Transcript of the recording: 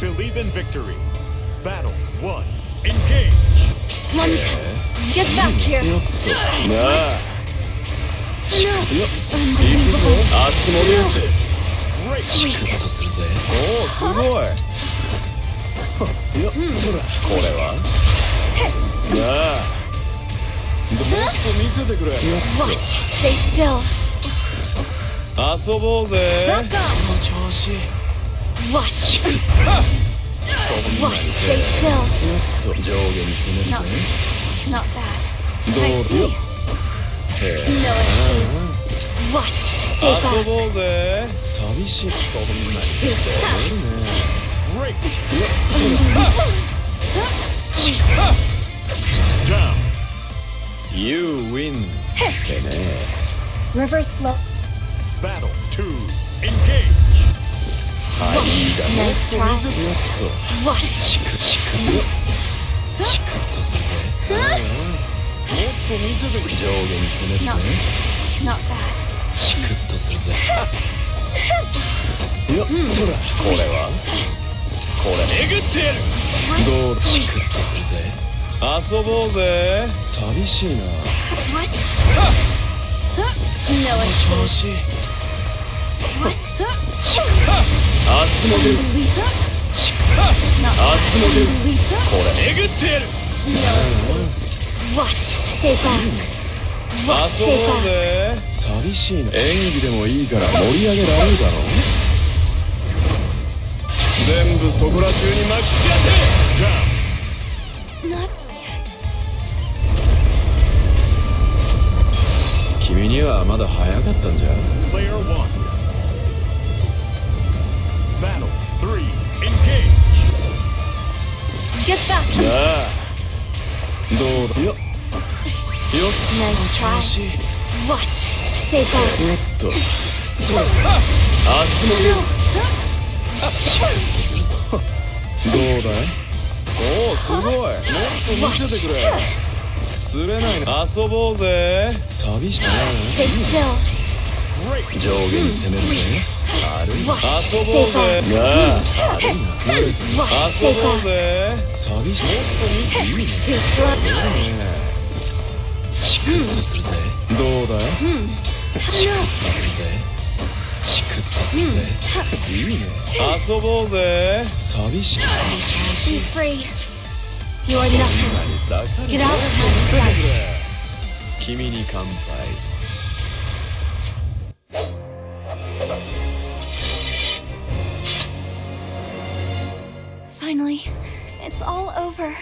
Believe in victory. Battle one. Engage. Monica, get back here. No. よ行くぞ Unbelievable. アスモデウス Great. おおすごいよそらこれはなあもっと見せてくれ Watch. Stay still. 遊ぼうぜ.その調子 Watch. Watch. Stay still. Not, not bad. I see? No, I see. Watch. Stay back. Great. Down. You win. Reverse flow. Battle two. 遊ぼうぜ。寂しいなアスモデウスアスモデウスこれえぐってやる What? Stay back. 遊ぼうぜ寂しいな演技でもいいから盛り上げられるだろ全部そこら中にまき散らせ Down. Not yet. 君にはまだ早かったんじゃ？Player one. Battle. Three. Engage. Get back. なあどうだよよっ Nice 調 try. 子 Watch. Stay back. よっとそれアスモデウスチクッとするぞどうだいおおすごいもっと見せてくれ釣れないな遊ぼうぜ寂しいな Stay still. 上下に攻めるぜある Watch. 遊ぼうぜなあ遊ぼうぜ寂しいもっと見せていいねチクッとするぜどうだチクッとするぜチクッとするぜいいね遊ぼうぜ寂しい Be free. You're nothing. 何さ Get out of my sight. 君に乾杯 Finally, it's all over.